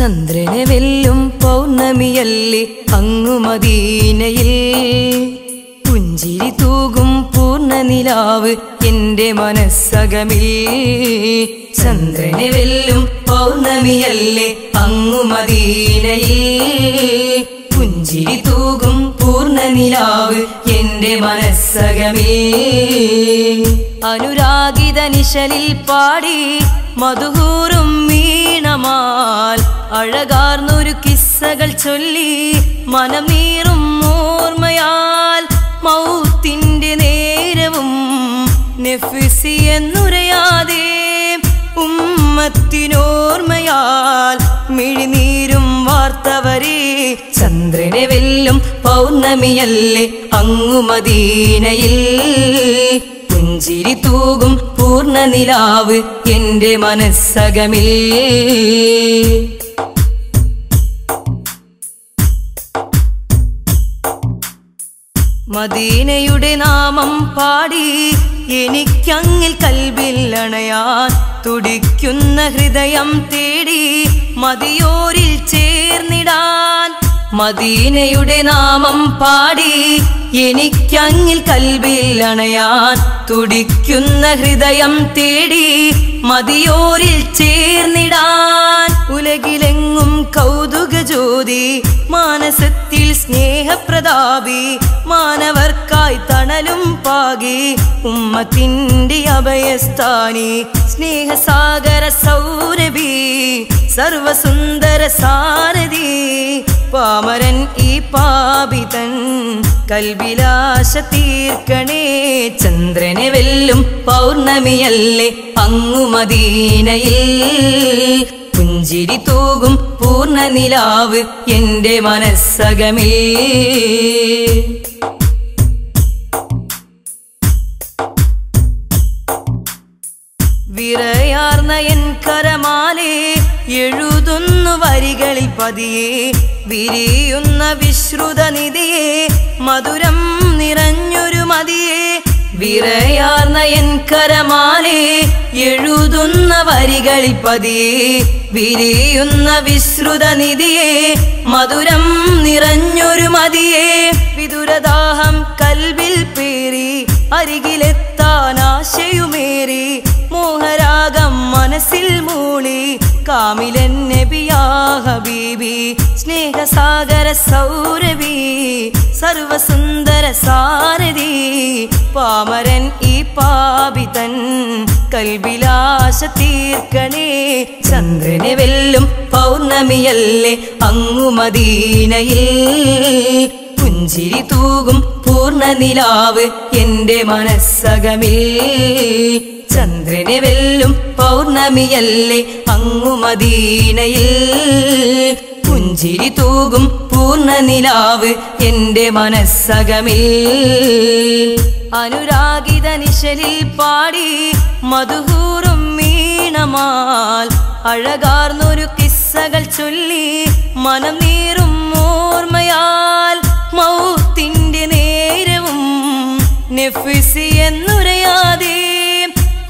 ചന്ദ്രനെ വെല്ലും പൗർണമിയല്ലേ അങ്ങു മദീനയിൽ. പുഞ്ചിരി തൂകും പൂർണനിലാവ് എന്റെ മനസ്സകമിൽ. ചന്ദ്രനെ വെല്ലും പൗർണമിയല്ലേ അങ്ങു മദീനയിൽ. പുഞ്ചിരി തൂകും പൂർണനിലാവ് എന്റെ മനസ്സകമിൽ. അനുരാഗിത നിശലിൽ പാടി മധുഹൂറും മീണമാൽ അഴകാർന്നൊരു കിസ്സകൾ ചൊല്ലി മനമീറും ഓർമ്മയാൽ മൗത്തിന്റെ നേരവും നെഫിസി എന്നുരയാതെ ഉമ്മത്തിനോർമ്മയാൽ മിഴിനീരും വാർത്തവരെ ചന്ദ്രനെ വെല്ലും പൗർണമിയല്ലേ അങ്ങുമദീനയിൽ ചിരി പുഞ്ചിരി തൂകും പൂർണനിലാവ് എന്റെ മനസ്സകമിൽ. മദീനയുടെ നാമം പാടി എനിക്കങ്ങിൽ കൽബിൽ അണയാൻ തുടിക്കുന്ന ഹൃദയം തേടി മതിയോരിൽ ചേർന്നിടാൻ മദീനയുടെ നാമം പാടി എനിക്കങ്ങിൽ കൽബിൽ അണയാൻ തുടിക്കുന്ന ഹൃദയം തേടി മതിയോരിൽ ചേർന്നിടാൻ. ഉലകിലെങ്ങും കൗതുക ജ്യോതി മാനസത്തിൽ സ്നേഹപ്രതാപി മാനവർക്കായി തണലും പാകി ഉമ്മത്തിന്റെ അഭയസ്ഥാനി സ്നേഹസാഗര സൗരഭി സർവസുന്ദര സാരഥി പാമരൻ ഈ പാപിതൻ കൽവിലാശ തീർക്കണേ ചന്ദ്രനെ വെല്ലും പൗർണമിയല്ലേ അങ്ങു മദീനയിൽ പുഞ്ചിരി തൂകും പൂർണ നിലാവ് എന്റെ മനസ്സകമേ. വിറയാർന്ന എൻ കരമാലേ എഴുതുന്നു വരികളിൽ പതിയെ. വിരിയുന്ന വിശ്രുത നിധിയെ മധുരം നിറഞ്ഞൊരു മതിയെ. വിറയാർന്ന എൻ കരമാലെ എഴുതുന്ന വരികളിൽ പതിയെ വിരിയുന്ന വിശ്രുത നിധിയെ മധുരം നിറഞ്ഞൊരു മതിയെ. വിദുരദാഹം കൽവിൽ പേറി അരികിലെത്താൻ ആശയുമേറി മനസ്സിൽ മൂളി കാമിലൻ നബിയാ ഹബീബി സ്നേഹസാഗര സൗരവി സർവസുന്ദര സാരഥി പാമരൻ ഈ പാപിതൻ കൽബിലാശ തീർക്കണേ ചന്ദ്രനെ വെല്ലും പൗർണമിയല്ലേ അങ്ങുമദീനയിൽ പുഞ്ചിരി തൂകും പൂർണനിലാവ് എന്റെ മനസ്സകമേ ചന്ദ്രനെ വെല്ലും പൗർണമിയല്ലേ അങ്ങു മദീനയിൽ. പുഞ്ചിരി തൂകും പൂർണ നിലാവ് എന്റെ മനസ്സകമേ അനുരാഗിത നിശലിൽ പാടി മധുഹൂറും മീണമാൽ അഴകാർന്നൊരു കിസ്സകൾ ചൊല്ലി മനം നീറും ഓർമ്മയാൽ. നേരവും നെഫിസി എന്നുരയാതെ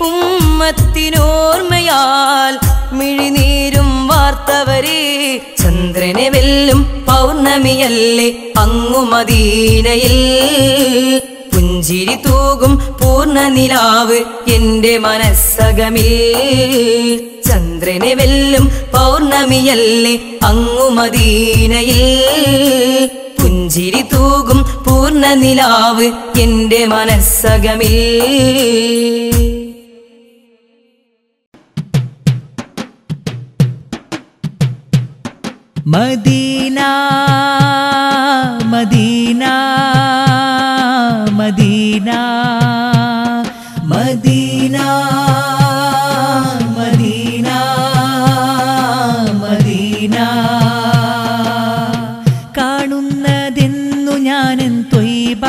ഉമ്മത്തിനോർമ്മയാൽ മിഴിനീരും വാർത്തവരെ ചന്ദ്രനെ വെല്ലും പൗർണമിയല്ലേ അങ്ങു മദീനയിൽ. പുഞ്ചിരി തൂകും പൂർണ നിലാവ് എന്റെ മനസ്സകമിൽ. ചന്ദ്രനെ വെല്ലും പൗർണമിയല്ലേ അങ്ങു മദീനയിൽ. പുഞ്ചിരി തൂകും പൂർണ നിലാവ് എന്റെ മനസ്സകമേ മദീന മദീന മദീന. ഞാനെൻ തൊയ്ബ.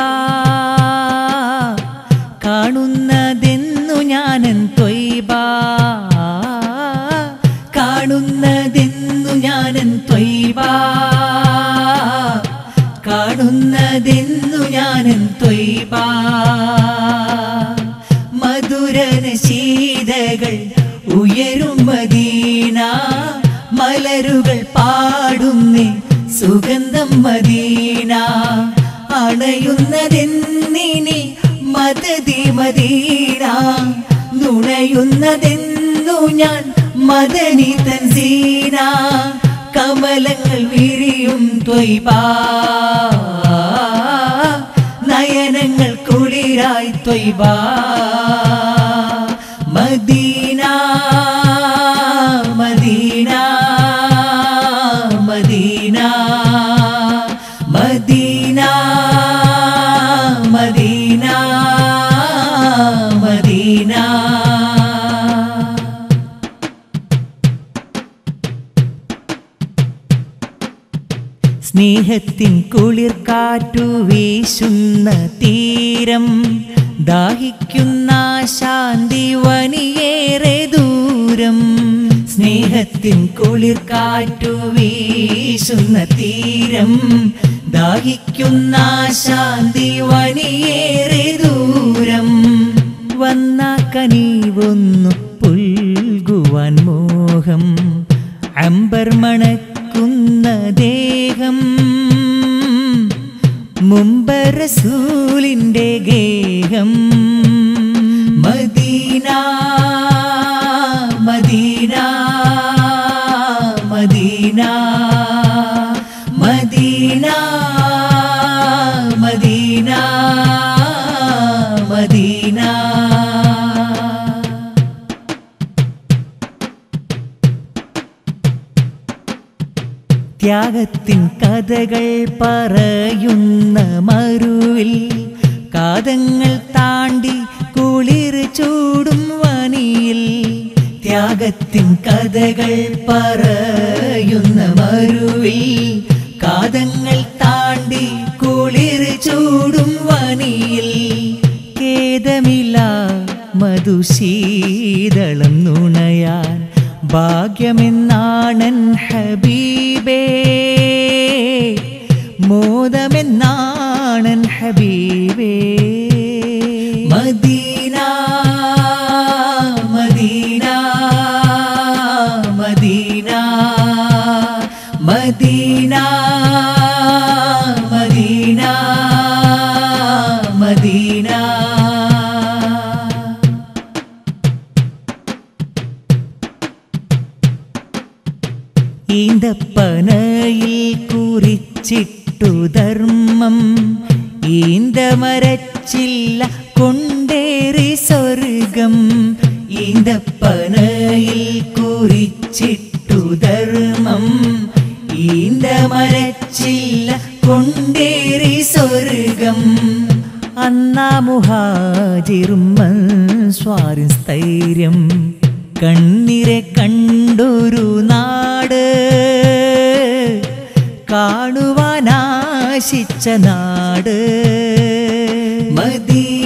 കാണുന്നതെന്നു ഞാനെൻ തൊയ്ബ. കാണുന്നതെന്നു ഞാനെൻ തൊയ്ബാ. കാണുന്നതെന്നു ഞാനെൻ തൊയ്ബാ. മധുരന ശീതകൾ ഉയരും മദീന. മലരുകൾ പാടുന്നേ സുഗന്ധം മദീന. അണയുന്നതെന്നിനി മതതി മദീന നുണയുന്നതെന്നു ഞാൻ മദനി തൻസീന കമലങ്ങൾ വിരിയും ത്വയ്പാ. നയനങ്ങൾ കുളിരായി ത്വയ്ബാ സ്നേഹത്തിൻ കുളിർ കാറ്റു വീശുന്ന തീരം ദാഹിക്കുന്ന ശാന്തി വനിയേറെ ദൂരം. സ്നേഹത്തിൻ കുളിർ കാറ്റു വീശുന്ന തീരം ദാഹിക്കുന്ന ശാന്തി വനിയേറെ ദൂരം. വന്ന കനീവൊന്നു പുൽകുവാൻ മോഹം അമ്പർ മണക്കുന്ന ദേഹം മുമ്പറസൂലിന്റെ ഗേഹം. മദീന മദീന ത്യാഗത്തിൻ കഥകൾ പറയുന്ന മരുവിൽ കാതങ്ങൾ താണ്ടി കുളിർ ചൂടും വനിയിൽ ത്യാഗത്തിൻ കഥകൾ പറയുന്ന മരുവിൽ കാതങ്ങൾ താണ്ടി കുളിർ ചൂടും വനിയിൽ ഖേദമില്ല മധുശീതളം നുണയാൻ ഭാഗ്യമെന്നാണൻ ഹബീബേ. മോദമെന്നാണൻ ഹബീബേ. ഈന്തപ്പനയിൽ കുറിച്ചിട്ടു ധർമ്മം. ഈന്തമരച്ചില്ല കൊണ്ടേറി സ്വർഗം. ഈന്തപ്പനയിൽ കുറിച്ചിട്ടു ധർമ്മം. ഈന്തമരച്ചില്ല കൊണ്ടേറി സ്വർഗം. അന്നാ മുഹാജിറും സ്വാരി സ്ഥൈര്യം കണ്ണിരെ കണ്ടൊരു നാട് കാണുവാനാശിച്ച നാട്. മദീന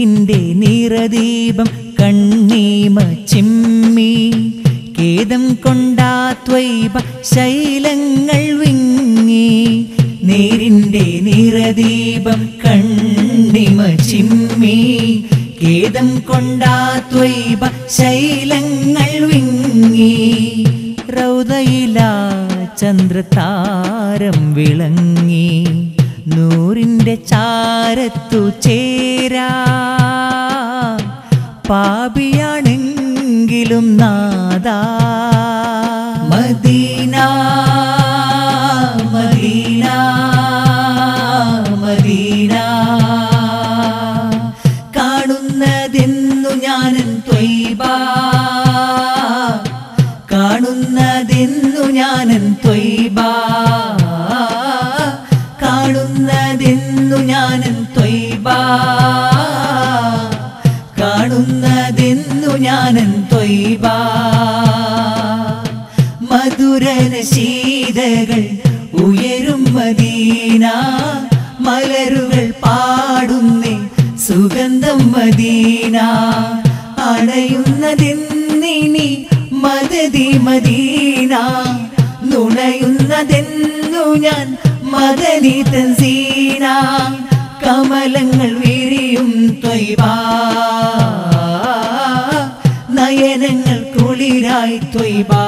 നീരിന്റെ നിറദീപം കണ്ണീമ ചിമ്മി ഖേദം കൊണ്ടാ ത്വൈബ ശൈലങ്ങൾ വിങ്ങി. നീരിന്റെ നിറദീപം കണ്ണിമ ചിമ്മി ഖേദം കൊണ്ടാ ത്വൈബ ശൈലങ്ങൾ വിങ്ങി. റൗതയില ചന്ദ്രതാരം വിളങ്ങി. നൂറിന്റെ ചാരത്തു ചേരാ. പാപിയാണെങ്കിലും നാദ. Medina Medina Medina. കാണുന്നതെന്നു ഞാനൻ ത്വൈബ കാണുന്നതെന്നു ഞാനൻ ത്വയ്ബാ. ഹബീബ മധുരന ശീതകൾ ഉയരും മദീന മലരുകൾ പാടുന്നേ സുഗന്ധം മദീന. അണയുന്നതെന്നിനി മദതി മദീന നുണയുന്നതെന്നു ഞാൻ മദനി തൻസീന കമലങ്ങൾ വിരിയും ത്വൈവാ നയനങ്ങൾ കുളിരായി തൊയ്ബാ.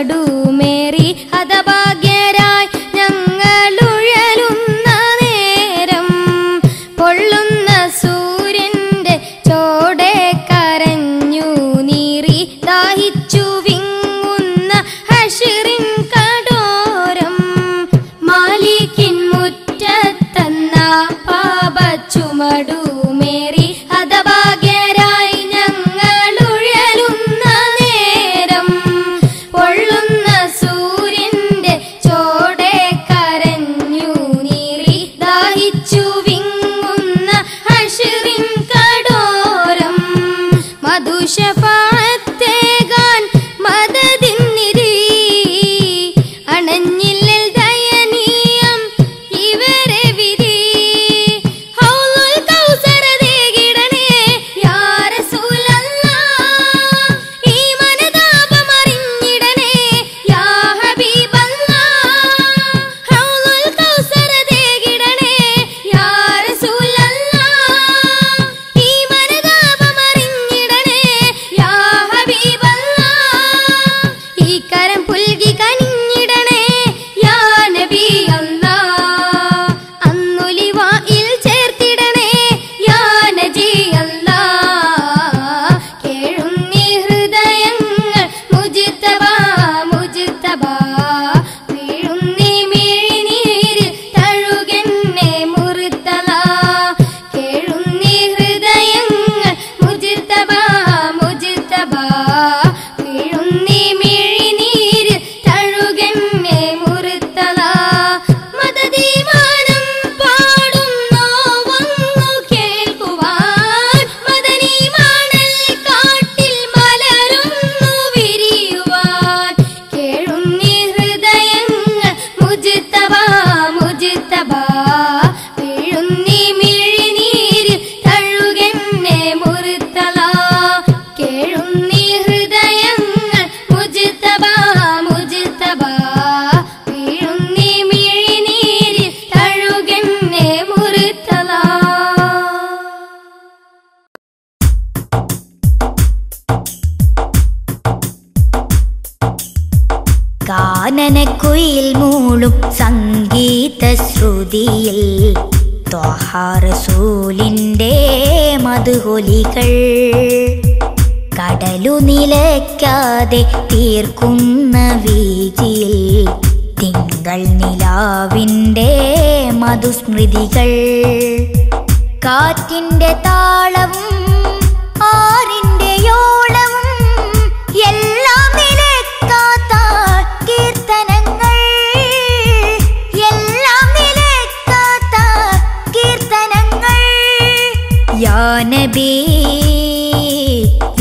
అతడు മധുഹൊലികൾ കടലു നിലയ്ക്കാതെ തീർക്കുന്ന വീതിയിൽ തിങ്കൾ നിലാവിന്റെ മധുസ്മൃതികൾ. കാറ്റിന്റെ താളവും ആറിന്റെ യോളവും എല്ലാം നബി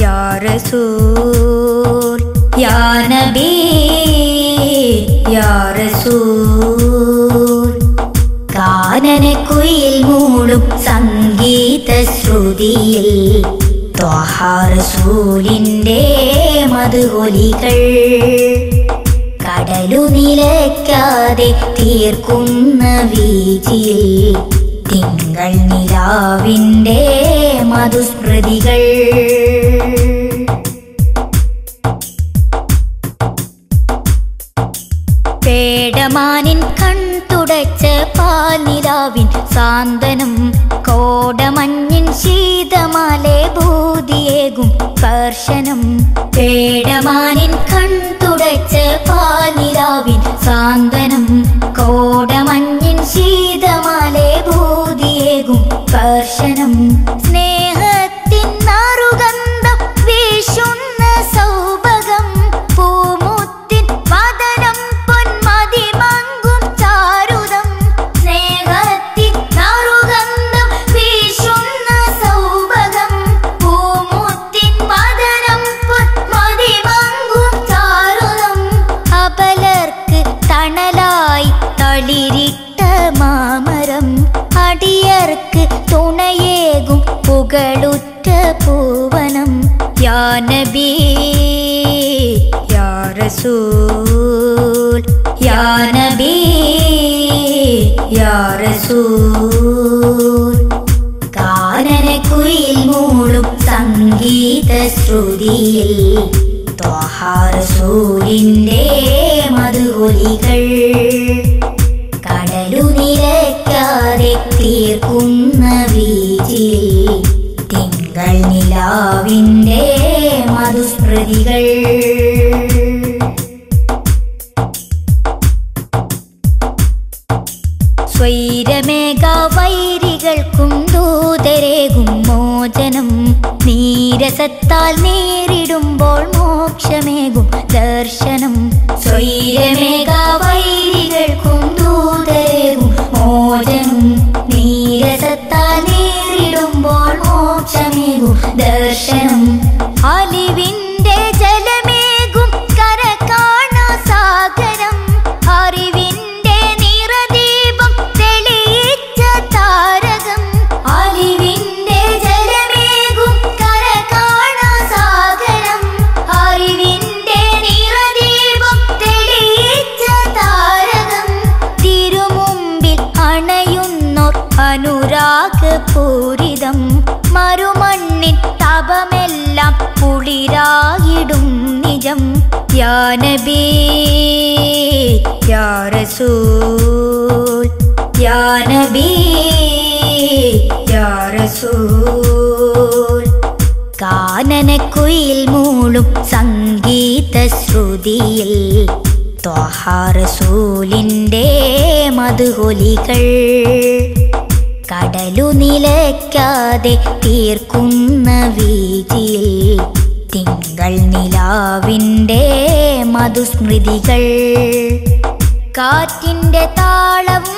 യാ റസൂൽ യാ നബി യാ റസൂൽ. കാനനക്കുയിൽ മൂളും സംഗീത ശ്രുതിയിൽ ത്വഹാറസൂലിന്റെ മധുഹൊലികൾ. കടലു നിലയ്ക്കാതെ തീർക്കുന്ന വീതിയിൽ തിങ്കൾ നിലാവിന്റെ മധുസ്മൃതികൾ. പേടമാനിൻ കൺ തുടച്ച പാൽനിലാവിൻ സാന്ത്വനം കോടമഞ്ഞിൻ ശീതമാലെ ഭൂതിയേകും കർശനം. പേടമാനിൻ കൺ തുടച്ച സാന്തനം കോടമഞ്ഞിൻ ശീതമാലെ ഭൂതിയേകും കർശനം. സ്നേഹത്തിൻ തളിരിട്ട മാമരം അടിയർക്ക് തുണയേകും പുകളുറ്റ പൂവനം യാ നബി യാ റസൂൽ യാ നബി യാ റസൂൽ കാനനക്കുയിൽ മൂളും സംഗീത ശ്രുതിയിൽ ത്വഹാറസൂലിന്റെ മധുഹൊലികൾ നിലയ്ക്കാതെ തീർക്കുന്ന വീതിയിൽ തിങ്കൾ നിലാവിന്റെ മധുസ്മൃതികൾ. സ്വൈരമേഘ വൈരികൾക്കും ദൂതരേകും മോചനം. നീരസത്താൽ നേരിടുമ്പോൾ മോക്ഷമേകും ദർശനം. സ്വൈരമേഘ ദർശനം. മധുഹൊലികൾ കടലു നിലയ്ക്കാതെ തീർക്കുന്ന വീതിയിൽ തിങ്കൾ നിലാവിന്റെ മധുസ്മൃതികൾ കാറ്റിന്റെ താളവും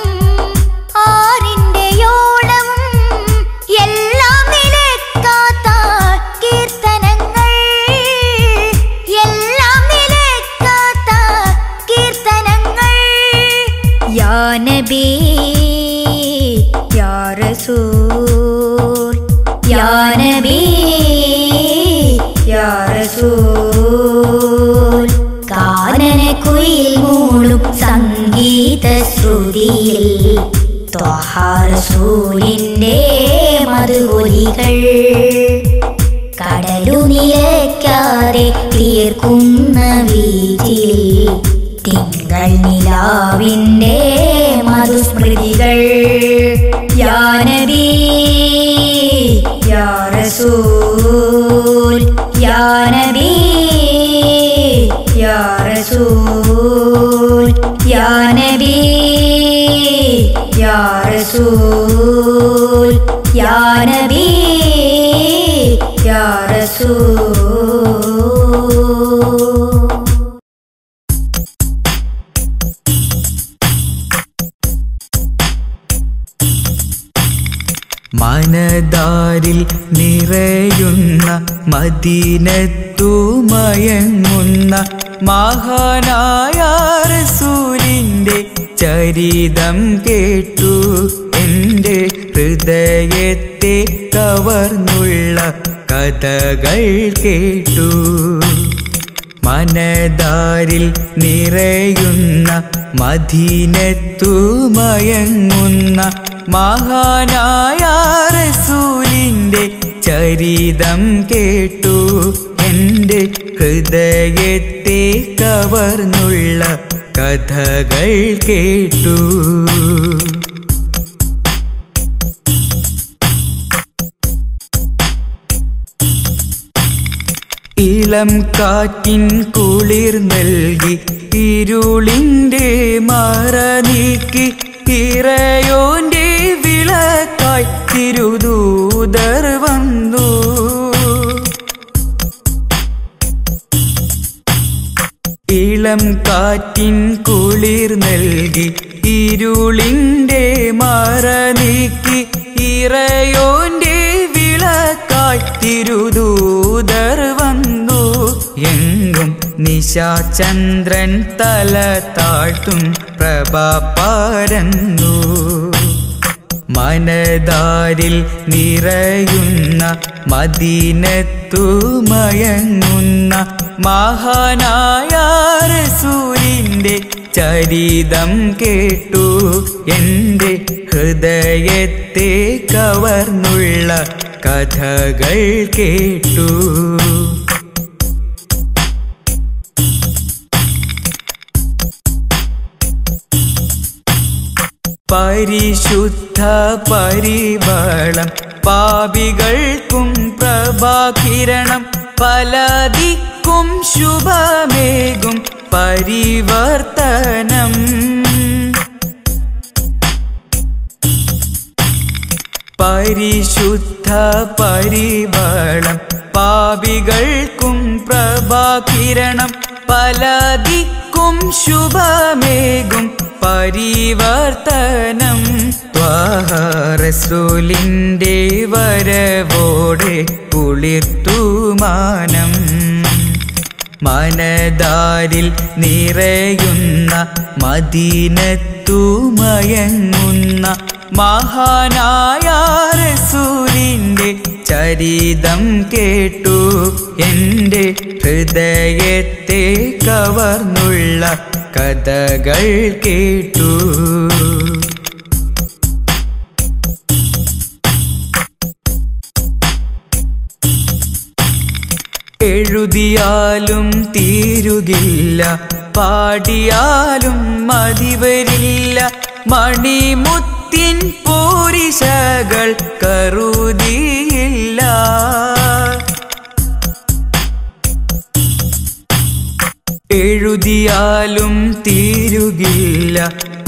ശ്രുതിയിൽ ത്വഹാറസൂലിന്റെ മധുഹൊലികൾ കടലു നിലയ്ക്കാതെ തീർക്കുന്ന വീതി തിങ്കൾ നിലാവിന്റെ മധുസ്മൃതികൾ. യാനബി യാറസൂൽ യാനബി യാ റസൂൽ യാനബി യാ റസൂൽ. മനദാരിൽ നിറയുന്ന മദീനത്തു മയങ്ങുന്ന മഹാനായ റസൂലിന്റെ ചരിതം കേട്ടു. എന്റെ ഹൃദയത്തെ കവർന്നുള്ള കഥകൾ കേട്ടു. മനദാരിൽ നിറയുന്ന മദീനത്തു മയങ്ങുന്ന മഹാനായ റസൂലിന്റെ ചരിതം കേട്ടു. എന്റെ ഹൃദയത്തെ കവർന്നുള്ള കഥകൾ കേട്ടു. ഇളം കാറ്റിൻ കുളിർ നൽകി ഇരുളിന്റെ മറ നീക്കി ഇറയോന്റെ വിളക്കായി തിരുദൂതർ വന്നു. ഇളം കാറ്റിൻ കുളിർ നൽകി ഇരുളിന്റെ മറ നീക്കി ഇറയോന്റെ വിളക്കായി തിരുദൂതർ എങ്കും നിശാചന്ദ്രൻ തല താഴ്ത്തും പ്രഭാപാരന്നു മനദാരിൽ നിറയുന്ന മദീനത്തു മയങ്ങുന്ന മഹാനായ റസൂലിന്റെ ചരിതം കേട്ടു. എന്റെ ഹൃദയത്തെ കവർന്നുള്ള കഥകൾ കേട്ടു. പരിശുദ്ധ പരിവളം പാപികൾക്കും പ്രഭാകിരണം പലതിക്കും ശുഭമേകും പരിവർത്തനം. പരിശുദ്ധ പരിവളം പാപികൾക്കും പ്രഭാകിരണം പലതിക്കും ശുഭമേകും പരിവർത്തനം. ത്വാഹറസൂലിന്റെ വരവോടെ കുളിർത്തുമാനം. മനദാരിൽ നിറയുന്ന മദീനത്തു മയങ്ങുന്ന മഹാനായ റസൂലിന്റെ ചരിതം കേട്ടു. എന്റെ ഹൃദയത്തെ കവർന്നുള്ള കഥകൾ കേട്ടു. എഴുതിയാലും തീരുകില്ല പാടിയാലും മതിവരില്ല മണിമുത്തിൻ പോരിശകൾ കരുതിയില്ല എഴുതിയാലും തീരുകില്ല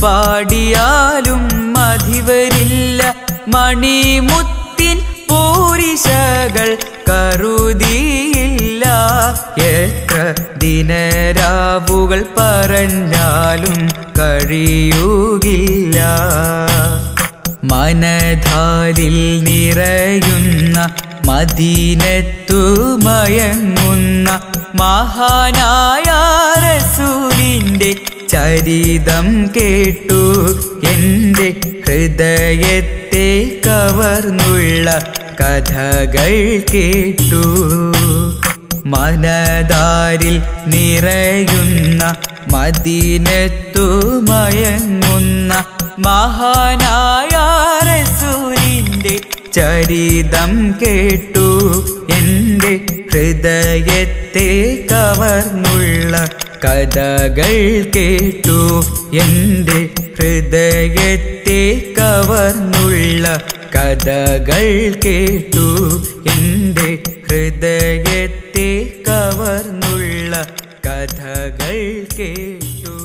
പാടിയാലും മതിവരില്ല. മണിമുത്തിൻ പോരിശകൾ കരുതിയില്ല എത്ര ദിനരാവുകൾ പറഞ്ഞാലും കഴിയുകില്ല. മനധാരിൽ നിറയുന്ന മദീനത്തു മയങ്ങുന്ന മഹാനായ റസൂലിന്റെ ചരിതം കേട്ടു. എന്റെ ഹൃദയത്തെ കവർന്നുള്ള കഥകൾ കേട്ടു. മനദാരിൽ നിറയുന്ന മദീനത്തു മയങ്ങുന്ന മഹാനായ റസൂലിന്റെ ചരിതം കേട്ടു. എന്റെ ഹൃദയത്തെ കവർന്നുള്ള കഥകൾ കേട്ടു. എന്റെ ഹൃദയത്തെ കവർന്നുള്ള കഥകൾ കേട്ടു. എന്റെ ഹൃദയത്തെ കവർന്നുള്ള കഥകൾ കേട്ടു.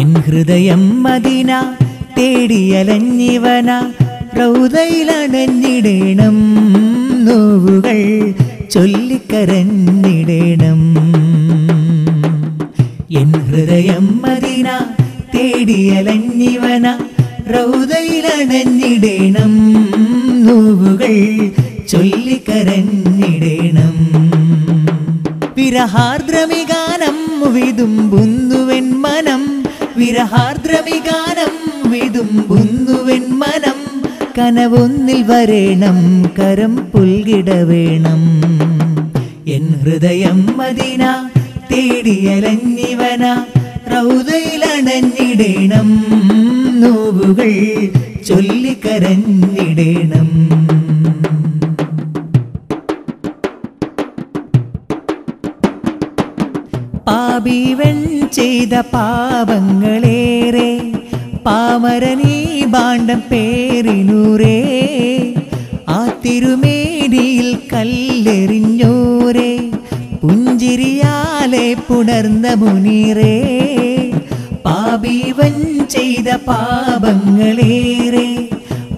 എൻ ഹൃദയം മദിന തേടിയലഞ്ഞിവന റൗതയിലണഞ്ഞിടേണം നോവുകൾ ചൊല്ലിക്കരഞ്ഞിടേണം. എൻ ഹൃദയം മദിന തേടിയലഞ്ഞിവന റൗതയിലണഞ്ഞിടേണം. നോവുകൾ ചൊല്ലിക്കരഞ്ഞിടേണം. വിരഹാർദ്രമിഗാനം വിതുമ്പുന്നുവൻ മനം. വിരഹാർദ്രമിഗാനം വിതുമ്പുന്നുവൻ മനം. കനവൊന്നിൽ വരേണം കരം പുൽകിട വേണം എൻ ഹൃദയം മദിന തേടിയലഞ്ഞിവന. റൗതയിലണഞ്ഞിടേണം. നോവുകൾ ചൊല്ലിക്കരഞ്ഞിടേണം പാപിവൻ ചെയ്ത പാപങ്ങളേറെ പാമരനീ ബാണ്ടം പേരിനൂരേ ആ തിരുമേനിയിൽ കല്ലെറിഞ്ഞോരേ പുഞ്ചിരിയാലെ പുണർന്ന മുനീറേ പാപിവൻ ചെയ്ത പാപങ്ങളേറെ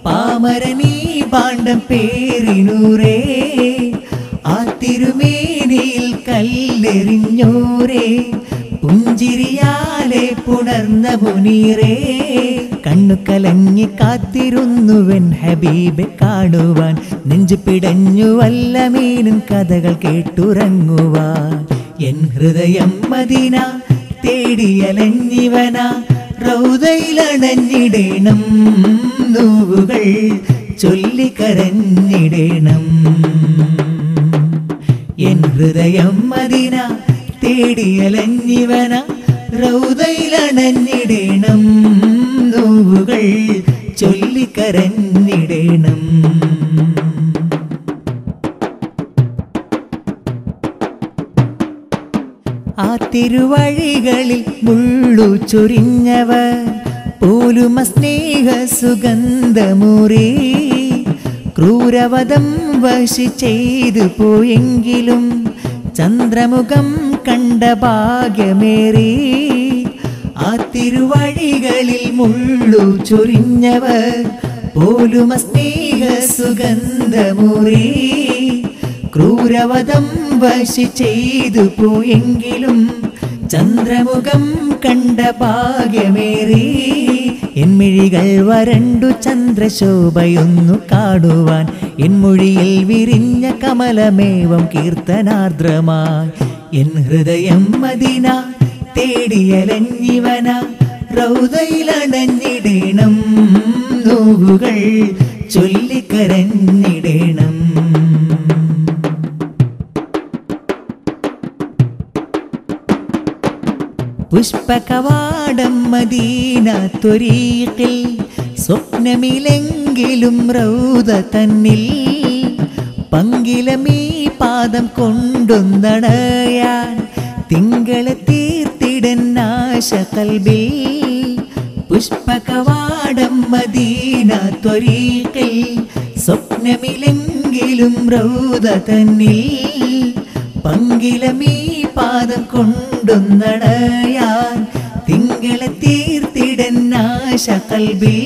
പാമരനീ പാണ്ഡം പേരിനൂരേ ആ തിരുമേനിയിൽ കല്ലെറിഞ്ഞോരേ പുഞ്ചിരിയാലെ പുണർന്ന മുനീറേ കണ്ണു കലങ്ങി കാത്തിരുന്നുവൻ ഹബീബെ കാണുവാൻ നെഞ്ചു പിടഞ്ഞു വല്ല മീനും കഥകൾ കേട്ടുറങ്ങുവാൻ എൻ ഹൃദയം മദീന തേടിയലഞ്ഞിവന. റൗതയിലണഞ്ഞിടേണം നൂവുകൾ ചൊല്ലിക്കരഞ്ഞിടേണം എൻ ഹൃദയം മദിന തേടിയലഞ്ഞിവന. റൗതയിലണഞ്ഞിടേണം നൂവുകൾ ചൊല്ലിക്കരഞ്ഞിടേണം തിരുവഴികളിൽ മുള്ളു ചൊരിഞ്ഞവർ പോലുമ സ്നേഹ സുഗന്ധമുറി. ക്രൂരവധം വശി ചെയ്തു പോയെങ്കിലും ചന്ദ്രമുഖം കണ്ട ഭാഗ്യമേറി. ആ തിരുവഴികളിൽ മുള്ളു ചൊരിഞ്ഞവർ പോലുമ സ്നേഹ സുഗന്ധമുറി. ക്രൂരവധം വശി ചെയ്തു പോയെങ്കിലും ചന്ദ്രമുഖം കണ്ട ഭാഗ്യമേറി. എന്മിഴികൾ വരണ്ടു ചന്ദ്രശോഭയൊന്നു കാണുവാൻ. എന്മൊഴിയിൽ വിരിഞ്ഞ കമലമേവം കീർത്തനാർദ്രമായി. എൻ ഹൃദയം മദിന തേടിയലഞ്ഞിവന റൗതയിലണഞ്ഞിടേണം നോവുകൾ ചൊല്ലിക്കരഞ്ഞിടേണം. പുഷ്പകവാടം മദീന ത്വരീക്കിൽ സ്വപ്നമിലെങ്കിലും റൗദ തന്നിൽ. പങ്കിലമീ പാദം കൊണ്ടൊന്നണയാൻ തിങ്കളെ തീർത്തിടൻ നാശകൽബിൽ പുഷ്പകവാടം മദീന ത്വരീക്കിൽ സ്വപ്നമിലെങ്കിലും റൗദ തന്നിൽ. പങ്കിലമീ പാദം കൊണ്ടൊന്നടയാൻ തിങ്കളെ തീർത്തിടൻ കൽബിൽ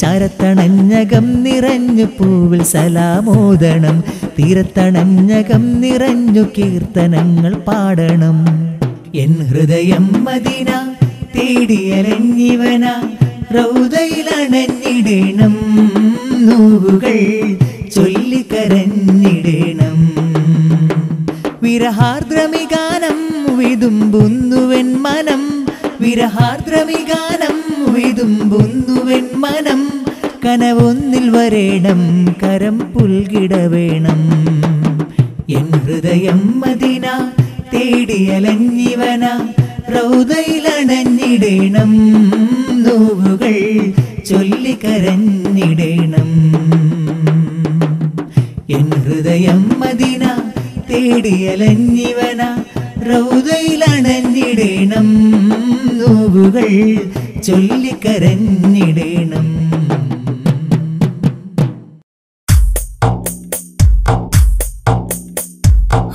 ചരത്തണഞ്ഞകം നിറഞ്ഞു പൂവിൽ സലാമോദണം തീരത്തണഞ്ഞകം നിറഞ്ഞു കീർത്തനങ്ങൾ പാടണം. എൻ ഹൃദയം മദിന തേടിയലഞ്ഞിവന റൗതയിലണഞ്ഞിടേണം നോവുകൾ ചൊല്ലിക്കരഞ്ഞിടേണം. വിരഹാർദ്രമിഗാനം വിതുമ്പുന്നുവൻ മനം. വിരഹാർദ്രമിഗാനം വിതുമ്പുന്നുവൻ മനം. കനവൊന്നിൽ വരേണം കരം പുൽകിട വേണം എൻ ഹൃദയം മദിന തേടിയലഞ്ഞിവന പ്രൗതയിലണഞ്ഞിടേണം. നോവുകൾ ചൊല്ലിക്കരഞ്ഞിടേണം ഹൃദയം മദിന തേടിയലഞ്ഞിവന. റൗദയിലണഞ്ഞിടേണം നോവുകൾ ചൊല്ലിക്കരഞ്ഞിടേണം.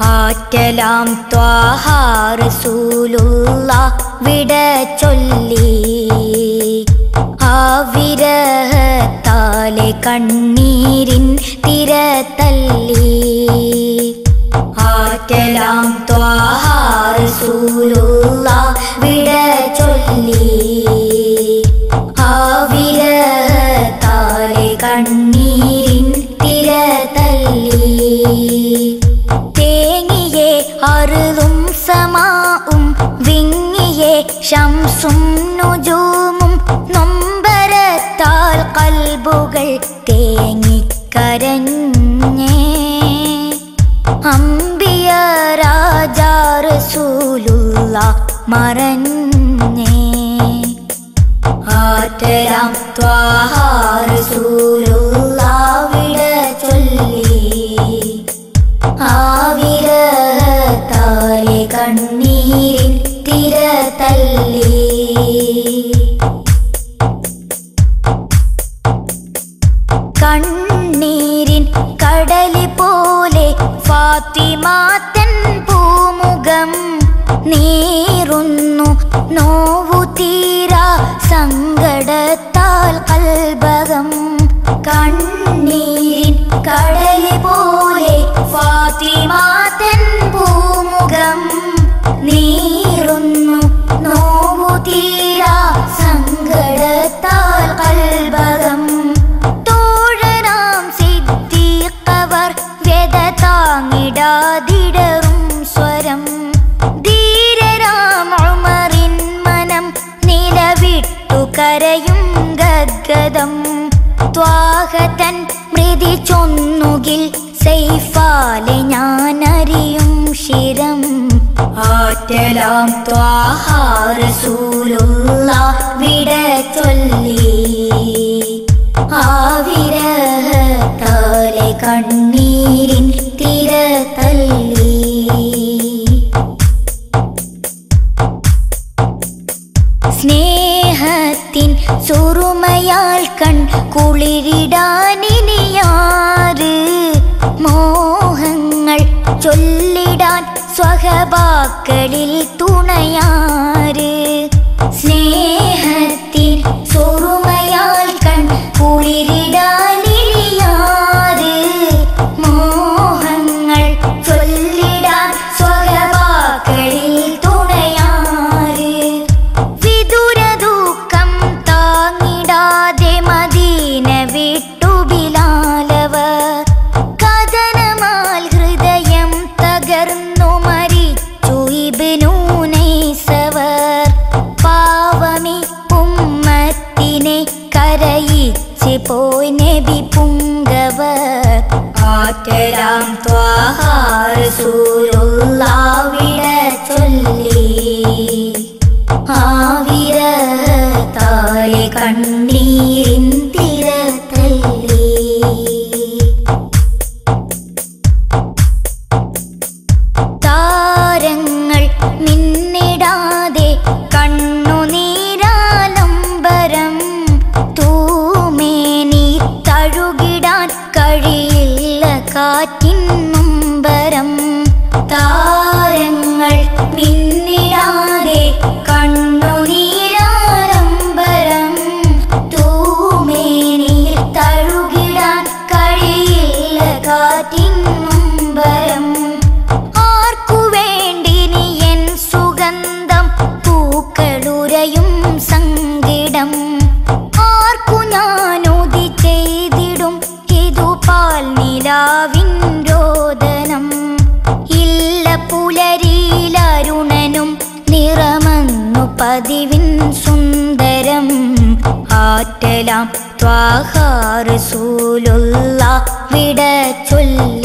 ആറ്റലാം ത്വാഹാറസൂലുള്ള വിട ചൊല്ലി. ആ വിരഹത്താലെ കണ്ണീരിൻ തിര ആറ്റലാം ത്വാഹാറസൂലുള്ള വിട ചൊല്ലി. ആ വിരഹത്താലെ കണ്ണീരിൻ തിര തല്ലി. തേങ്ങിയെ അറുതും സമാവും വിങ്ങിയെ ശംസും നുജൂമും. നൊമ്പരത്താൽ കൽബുകൾ തേങ്ങിക്കരഞ്ഞേ. അമ്പിയ രാജാറസൂലുള്ള മറഞ്ഞേ ആറ്റരാം ത്വാഹാറസൂലുള്ള വിട ചൊല്ലി. ആവിരത്താലെ കണ്ണീരിൻ തിര തല്ലി കണ്ണീരിൻ കടലി പോലെ ഫാത്തിമാത്തൻ സങ്കടത്താൽ കൽബകം കണ്ണീരിൻ കടൽ പോലെ ഫാത്തിമാതൻ പൂമുഖം നീറുന്നു നോവു തീരാ സങ്കടത്താൽ കൽബകം തോഴനാം സിദ്ധിക്കവർ വ്യത താങ്ങിടാതിടറും പതിവിൻ സുന്ദരം ആറ്റലാം ത്വാഹാറസൂലുള്ള വിട ചൊല്ലി